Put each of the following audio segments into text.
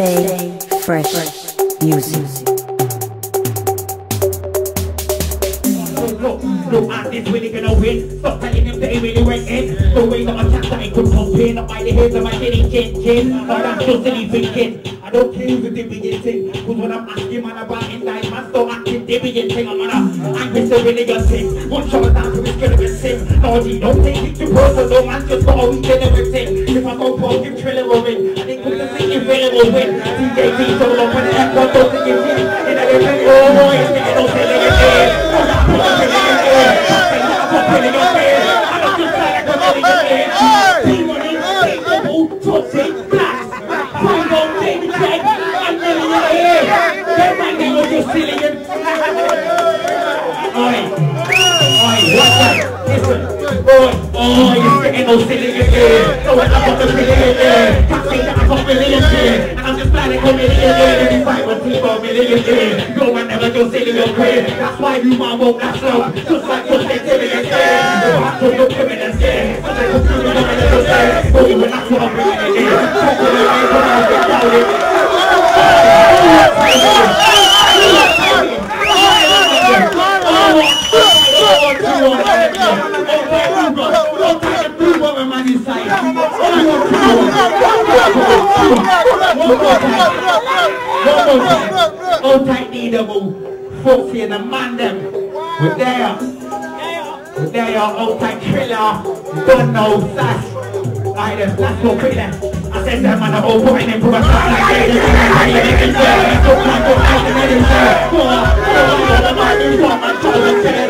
Stay fresh music. Look, look at this really gonna win. Stop telling him that he really went in. The way that I chat that he could pump in. I might hear them, I didn't get in. But I'm just silly thinking. I don't care who's a deviant thing. Cause when I'm asking man about it, like man still acting deviant thing. I'm gonna act this a good thing. One shot down to his gonna be. No, G, don't take it too personal, man. Just got a weekend everything. If I go broke, Trilla a ring. Really win. DJ B solo the F1, don't think it's in. In a different, oh boy, it's no. Oh, put a silly again. I put silly again. I don't just like a silly again. T-Money, T-Double, Tootsie, Blast. Tango, David and Lily in the. That and... Oi, oi, what's? Listen, oi, oi, you're getting no silly again. So when I got the silly again, can't say that I got million again. And I'm just planning for million again. And if I was people million again, yo man never go silly again. That's why you man won't long. Just like what they silly again. So I told your criminals Hold tight, need a move. Folks here, the man them. We're there. We're there. Hold tight, Trilla. Don't know, sass. Alright, then, that's so pretty then. I said that man, the whole point and put a sign like that. It's like that, it's there.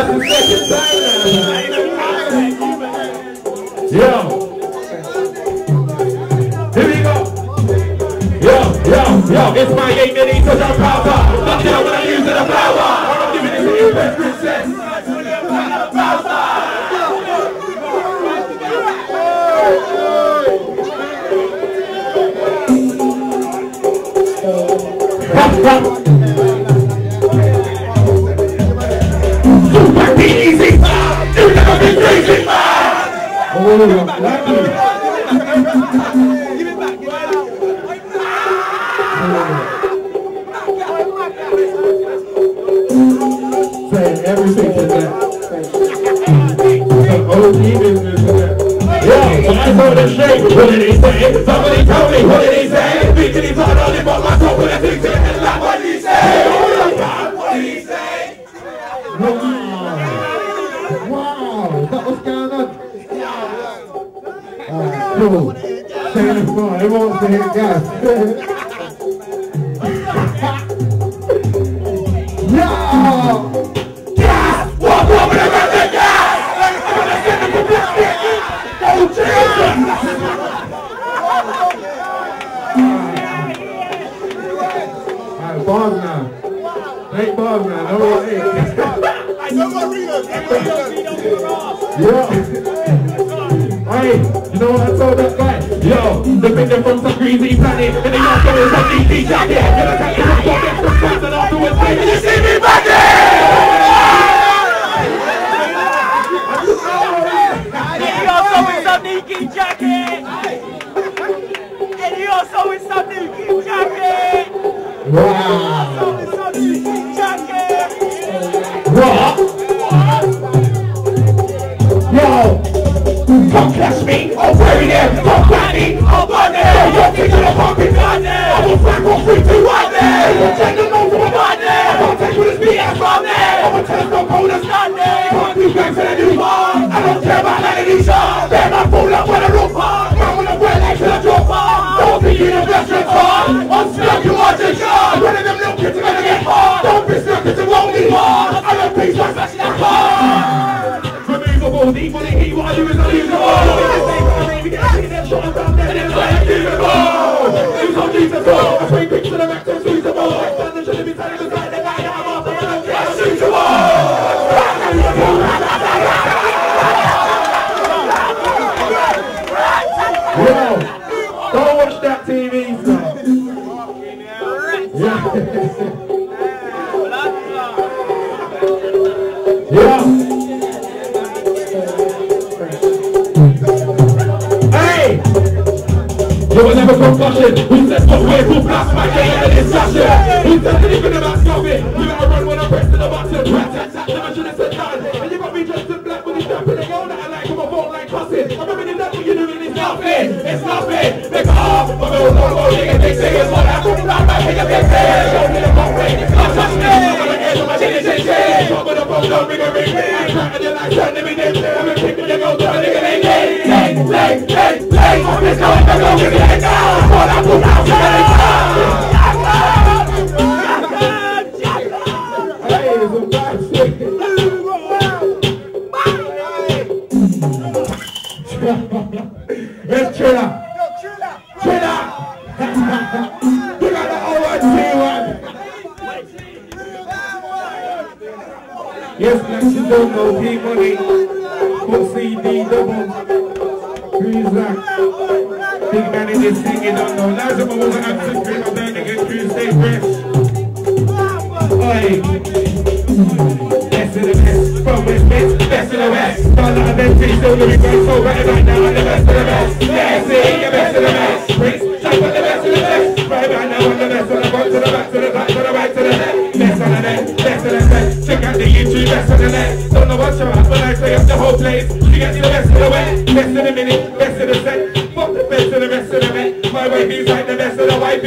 Yo. Here we go. Yo, yo, yo, it's my eight minutes to the power. Not down when I'm using the Oh, lucky. Saying everything to that. OG business to that. Yo, so I told the shake, what did he say? Somebody told me, what did he Taking it far. Everyone wants to hear gas. Yo! Gas! What woman about the gas? Oh, Jesus! Alright, bars now. Eight bars now. Number eight. Yeah. Hey, you know what I told that guy? Yo, the victim from some greasy planet And they all go in some DT jacket And I can't even forget the friends and I'll do it right You see me back And he also with some Nikki jacket. And he also with some Nikki jacket. Wow. With some Nikki jacket. What? Yo, come catch me, I'll bury them, Was never concussion. Who said what way who blast my day in a discussion? Who said anything about stopping? You better run when I press the button. Never should have said none. And you got me dressed in black with the in the girl that I like on my phone like cussing. I'm remembering that what you're doing is nothing. It's nothing. They go off, but they'll go go nigga. They say it's what I'm doing. I'm back in the big head. Show me the phone ring. Don't touch me. I'm gonna get on my chin chin chin. Drop with the phone, don't ring a ring. I'm cracking your lights, turning me in. I'm gonna kick with your go to a nigga. They lay, lay, lay, lay, lay. I'm just going to go with it now. All I put out, Hey, it's a bad shit. Let's chill out. Chill out. You got the ONC one. Yes, like you don't know, P Money. Put CD double. Who's that? Big man in this thing, you don't know. Of that nigga Tuesday fresh. Oi. Best of the best, from West best of the West. Don't let them say so, we go so right right now, I'm the best of the best. Yeah, see, you're best of the best. Prince, check what the best of the best. Right right now, I'm the best of the front to the back to the back to the right to the left. Best of the best, best of the best. Check out the YouTube, best of the left. Don't know what's your rap when I say up the whole place. You get the best of the west, best of the minute,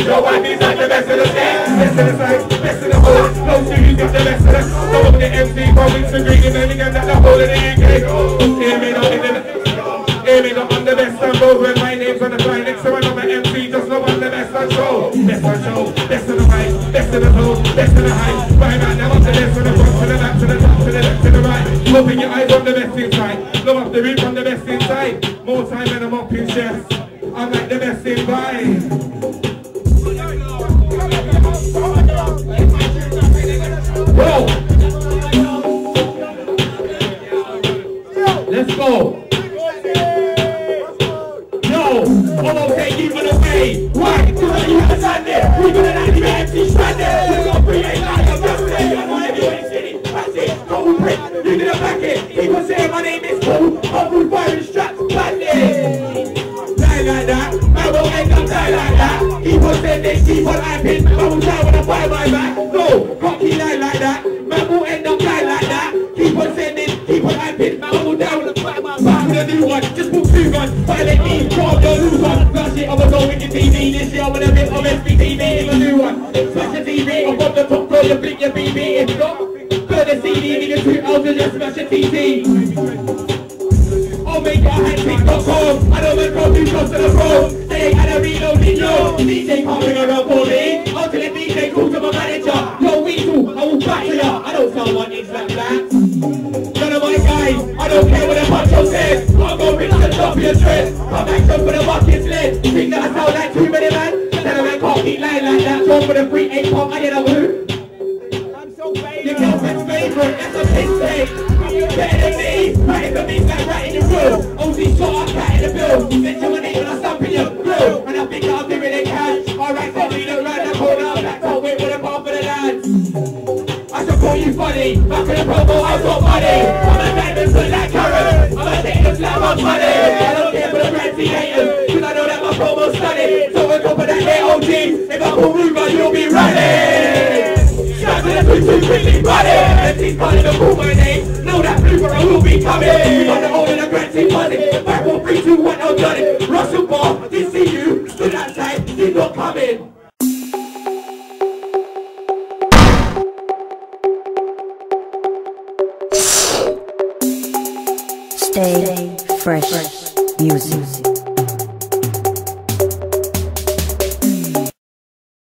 of wifey's. Your wifey's like the best of the set. Best of the side, best of the whole. No you got the best of the. Some of the MC province agree in any game that the whole of the UK. Hear me in the. Hear me I'm the best on both when my name's on the fly next to another MC. Just know I'm the best on show. Best on show, best of the mic, best of the flow, best of the hype. Right now, now I'm the best from the front to the back to the top to the left to the right. Open your eyes, I'm the best inside. Blow off the roof, I'm the best inside. More time and I'm up in chest. I'm like the best in vibe. Buy my back. No, cocky lie like that. Man will end up die like that. Keep on sending, keep on hyping. Man will die when I buy my back. With a new one, just move two guns. Violate me, drop your lose one. Last year I was with the TV. This year I'm with a bit of SBTV. It's a new one. Smash the TV. I'm on the top floor. You blink your BB. If not, put the CD. Nigga two L's and just smash the TV. I'll make your hand TikTok.com. I don't make coffee close to the phone. They ain't had a reloading yo. DJ bring around for me. The dress. Come back up for the bucket's lid. Think that I sound like too many man. Tell them I can't keep lying like that. Go for the free eight pop, I get a who. Your girlfriend's favorite, that's a piss take. Better than me, right for me, like right in the room. OZ shot, I cat in the bill. Name when I stamp in your grill. And I think I'm doing it cash. Alright, so we look round the corner. Black top wait with a bar for the lads. I should call you funny. Back in the promo, I've got money. I'm a put like carrot. To. MC's calling the call my name. Know that I will be coming. Got the hole in the grand team buzzing. Back four, three, two, one, now done it. Russell